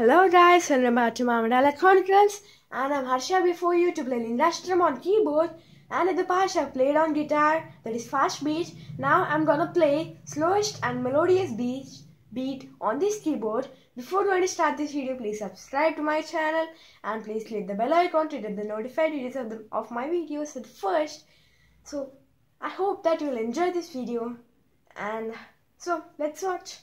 Hello guys, welcome back to Mamidala Chronicles and I'm Harsha before you to play Lingastakam on keyboard and in the past I've played on guitar that is fast beat. Now I'm gonna play slowest and melodious beat, beat on this keyboard. Before going to start this video, please subscribe to my channel and please click the bell icon to get the notified videos of, the, of my videos at first. So I hope that you'll enjoy this video and so let's watch.